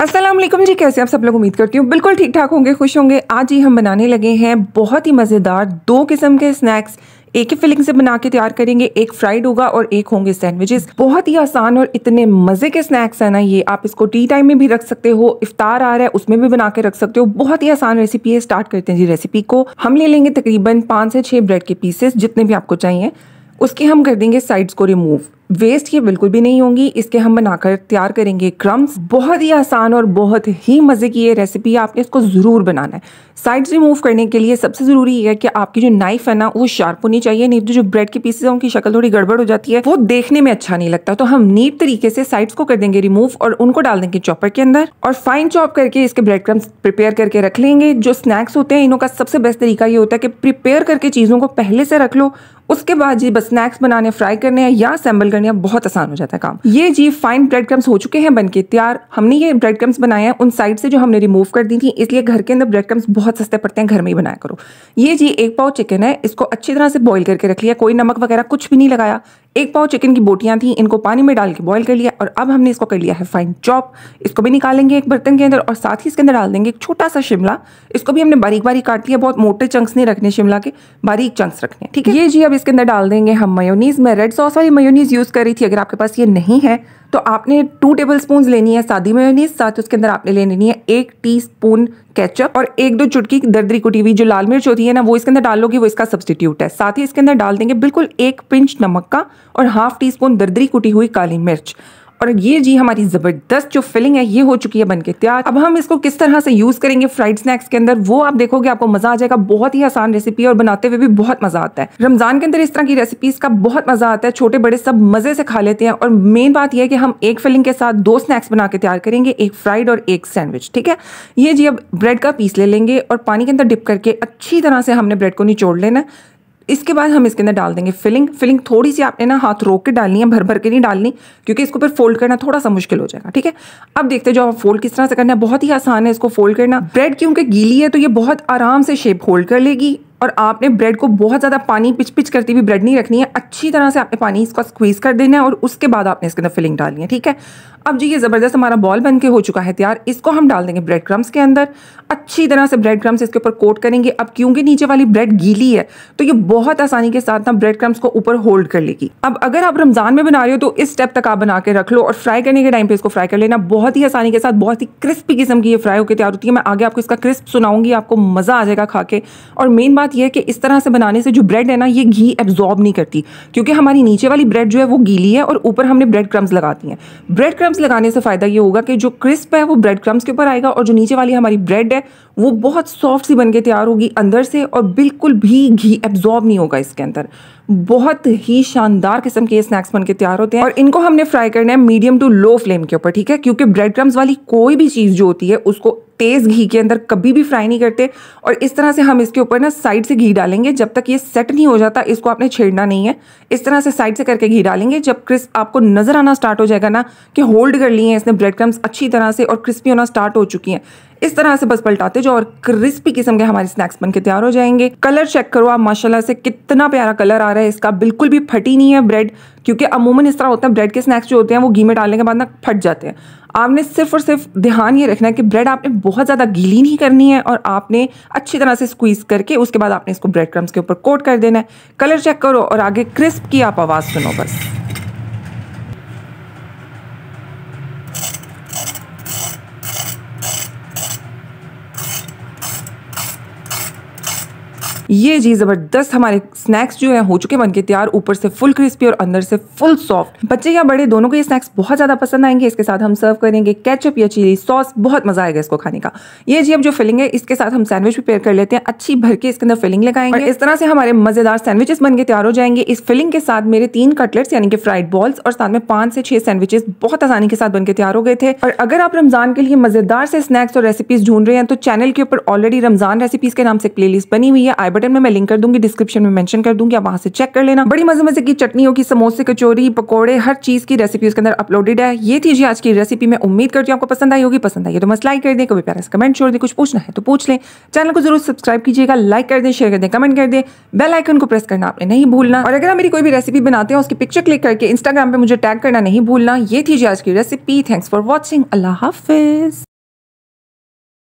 असलम जी, कैसे आप सब लोग उम्मीद करती हूँ बिल्कुल ठीक ठाक होंगे, खुश होंगे। आज ही हम बनाने लगे हैं बहुत ही मज़ेदार दो किस्म के स्नैक्स। एक ही फिलिंग से बना के तैयार करेंगे, एक फ्राइड होगा और एक होंगे सैंडविचेस। बहुत ही आसान और इतने मज़े के स्नैक्स है ना ये, आप इसको टी टाइम में भी रख सकते हो, इफ्तार आ रहा है, उसमें भी बना के रख सकते हो। बहुत ही आसान रेसिपी है स्टार्ट करते हैं जी रेसिपी को। हम ले लेंगे तकरीबन पाँच से छः ब्रेड के पीसेस जितने भी आपको चाहिए। उसके हम कर देंगे साइड्स को रिमूव वेस्ट ये बिल्कुल भी नहीं होंगी। इसके हम बनाकर तैयार करेंगे क्रम्स बहुत ही आसान और बहुत ही मज़े की ये रेसिपी है आपने इसको ज़रूर बनाना है। साइड्स रिमूव करने के लिए सबसे ज़रूरी है कि आपकी जो नाइफ है ना, वो शार्प होनी चाहिए, नहीं तो जो ब्रेड के पीसेस हैं, उनकी शक्ल थोड़ी गड़बड़ हो जाती है। वो देखने में अच्छा नहीं लगता। तो हम नीट तरीके से साइड्स को कर देंगे रिमूव और उनको डाल देंगे चॉपर के अंदर और फाइन चॉप करके इसके ब्रेड क्रम्स प्रिपेयर करके रख लेंगे। जो स्नैक्स होते हैं, इनों का सबसे बेस्ट तरीका ये होता है कि प्रिपेयर करके चीज़ों को पहले से रख लो उसके बाद जी बस स्नैक्स बनाने फ्राई करने हैं या असेंबल करने हैं बहुत आसान हो जाता है काम। ये जी फाइन ब्रेड क्रम्स हो चुके हैं बनके तैयार। हमने ये ब्रेड क्रम्स बनाए हैं, उन साइड से जो हमने रिमूव कर दी थी, इसलिए घर के अंदर ब्रेड क्रम्स बहुत सस्ते पड़ते हैं, घर में ही बनाया करो। ये जी एक पाव चिकन है, इसको अच्छी तरह से बॉईल करके रख लिया, कोई नमक वगैरह कुछ भी नहीं लगाया। एक पाव चिकन की बोटियाँ थी, इनको पानी में डाल के बॉईल कर लिया और अब हमने इसको कर लिया है फाइन चॉप इसको भी निकालेंगे एक बर्तन के अंदर और साथ ही इसके अंदर डाल देंगे एक छोटा सा शिमला. इसको भी हमने बारीक बारीक काट लिया, बहुत मोटे चंक्स नहीं रखने शिमला के, बारीक चंक्स रखने ठीक है? ये जी अब इसके अंदर डाल देंगे हम मयोनीज मैं रेड सॉस वाली मयोनीज यूज़ कर रही थी, अगर आपके पास ये नहीं है तो आपने टू टेबल स्पून लेनी है सादी मेयोनीज साथ उसके अंदर आपने ले लेनी है एक टी स्पून केचप और एक दो चुटकी दर्दरी कुटी हुई जो लाल मिर्च होती है ना, वो इसके अंदर डाल लोगे वो इसका सब्सटीट्यूट है। साथ ही इसके अंदर डाल देंगे बिल्कुल एक पिंच नमक का और हाफ़ टी स्पून दर्दरी कुटी हुई काली मिर्च। और ये जी हमारी ज़बरदस्त जो फिलिंग है, ये हो चुकी है बनके तैयार। अब हम इसको किस तरह से यूज़ करेंगे फ्राइड स्नैक्स के अंदर, वो आप देखोगे आपको मज़ा आ जाएगा, बहुत ही आसान रेसिपी है और बनाते हुए भी बहुत मज़ा आता है। रमज़ान के अंदर इस तरह की रेसिपीज़ का बहुत मज़ा आता है छोटे बड़े सब मज़े से खा लेते हैं और मेन बात यह है कि हम एक फिलिंग के साथ दो स्नैक्स बना के तैयार करेंगे, एक फ्राइड और एक सैंडविच ठीक है? ये जी अब ब्रेड का पीस ले लेंगे और पानी के अंदर डिप करके अच्छी तरह से हमने ब्रेड को निचोड़ लेना इसके बाद हम इसके अंदर डाल देंगे फिलिंग फिलिंग थोड़ी सी आपने ना हाथ रोक के डालनी है, भर भर के नहीं डालनी, क्योंकि इसको फिर फोल्ड करना थोड़ा सा मुश्किल हो जाएगा, ठीक है? अब देखते जो आप फोल्ड किस तरह से करना है। बहुत ही आसान है इसको फोल्ड करना। ब्रेड क्योंकि गीली है तो ये बहुत आराम से शेप होल्ड कर लेगी, और आपने ब्रेड को बहुत ज़्यादा पानी पिच पिच करती हुई ब्रेड नहीं रखनी है। अच्छी तरह से आपने पानी इसका स्क्वीज़ कर देना है और उसके बाद आपने इसके अंदर फिलिंग डालनी है, ठीक है? अब जी ये ज़बरदस्त हमारा बॉल बन के हो चुका है तैयार। इसको हम डाल देंगे ब्रेड क्रम्स के अंदर। अच्छी तरह से ब्रेड क्रम्स इसके ऊपर कोट करेंगे। अब क्योंकि नीचे वाली ब्रेड गीली है तो ये बहुत आसानी के साथ ना ब्रेड क्रम्स को ऊपर होल्ड कर लेगी। अब अगर आप रमज़ान में बना रहे हो तो इस स्टेप तक आप बना के रख लो और फ्राई करने के टाइम पे इसको फ्राई कर लेना। बहुत ही आसानी के साथ, बहुत ही क्रिस्पी किस्म की ये फ्राई होकर तैयार होती है। मैं आगे आपको इसका क्रिस्प सुनाऊँगी, आपको मज़ा आ जाएगा खा के। और मेन बात यह है कि इस तरह से बनाने से जो ब्रेड है ना, ये घी एब्जॉर्ब नहीं करती, क्योंकि हमारी नीचे वाली ब्रेड जो है वो गीली है और ऊपर हमने ब्रेड क्रम्स लगाती हैं। ब्रेड क्रम्स लगाने से फ़ायदा ये होगा कि जो क्रिस्प है वो ब्रेड क्रम्स के ऊपर आएगा और जो नीचे वाली हमारी ब्रेड है वो बहुत सॉफ्ट सी बन के तैयार होगी अंदर से और बिल्कुल भी घी एब्जॉर्ब नहीं होगा इसके अंदर। बहुत ही शानदार किस्म के स्नैक्स बन के तैयार होते हैं और इनको हमने फ्राई करना है मीडियम टू लो फ्लेम के ऊपर, ठीक है? क्योंकि ब्रेड क्रम्स वाली कोई भी चीज़ जो होती है, उसको तेज़ घी के अंदर कभी भी फ्राई नहीं करते और इस तरह से हम इसके ऊपर ना साइड से घी डालेंगे। जब तक ये सेट नहीं हो जाता, इसको आपने छेड़ना नहीं है। इस तरह से साइड से करके घी डालेंगे। जब क्रिस्प आपको नज़र आना स्टार्ट हो जाएगा ना कि होल्ड कर लिए हैं इसने ब्रेड क्रम्स अच्छी तरह से और क्रिस्पी होना स्टार्ट हो चुकी हैं। इस तरह से बस पलटाते जाओ और क्रिस्पी किस्म के हमारे स्नैक्स बन के तैयार हो जाएँगे। कलर चेक करो आप, माशाल्लाह से कितना प्यारा कलर आ रहा है इसका। बिल्कुल भी फटी नहीं है ब्रेड क्योंकि अमूमन इस तरह होता है ब्रेड के स्नैक्स जो होते हैं, वो घी में डालने के बाद ना फट जाते हैं। आपने सिर्फ़ और सिर्फ़ ध्यान ये रखना है कि ब्रेड आपने बहुत ज़्यादा गीली नहीं करनी है और आपने अच्छी तरह से स्क्वीज़ करके उसके बाद आपने इसको ब्रेड क्रम्स के ऊपर कोट कर देना है। कलर चेक करो और आगे क्रिस्प की आप आवाज़ सुनो बस। ये जी ज़बरदस्त हमारे स्नैक्स जो है, हो चुके बन के तैयार, ऊपर से फुल क्रिस्पी और अंदर से फुल सॉफ्ट बच्चे या बड़े, दोनों को ये स्नैक्स बहुत ज़्यादा पसंद आएँगे। इसके साथ हम सर्व करेंगे केचप या चिली सॉस बहुत मज़ा आएगा इसको खाने का। ये जी अब जो फिलिंग है, इसके साथ हम सैंडविच प्रिपेयर कर लेते हैं। अच्छी भर के इसके अंदर फिलिंग लगाएँगे। इस तरह से हमारे मज़ेदार सैंडविचेस बन के तैयार हो जाएँगे। इस फिलिंग के साथ मेरे तीन कटलेट्स यानी कि फ्राइड बॉल्स और साथ में पाँच से छह सैंडविचेस बहुत आसानी के साथ बनकर तैयार हो गए थे। और अगर आप रमज़ान के लिए मज़ेदार से स्नैक्स और रेसिपीज़ ढूंढ रहे हैं तो चैनल के ऊपर ऑलरेडी रमज़ान रेसिपीज़ के नाम से प्ले बनी हुई है। आई बटन में मैं लिंक कर दूँगी डिस्क्रिप्शन में मेंशन कर दूँगी, आप वहाँ से चेक कर लेना। बड़ी मज़े मज़े की चटनियों की, समोसे, कचोरी, पकौड़े, हर चीज़ की रेसिपी उसके अंदर अपलोडेड है। ये थी जी आज की रेसिपी मैं उम्मीद करती हूँ आपको पसंद आई होगी। पसंद आई तो मस्त लाइक कर दें कभी प्यारा कमेंट छोड़ दे, कुछ पूछना है तो पूछ लें। चैनल को ज़रूर सब्सक्राइब कीजिएगा लाइक कर दें शेयर कर दें कमेंट कर दें। बेल आइकन को प्रेस करना आपने नहीं भूलना। और अगर आप मेरी कोई भी रेसिपी बनाते हैं, उसकी पिक्चर क्लिक करके इंस्टाग्राम पर मुझे टैग करना नहीं भूलना। ये थी जी आज की recipe thanks for watching Allah Hafiz.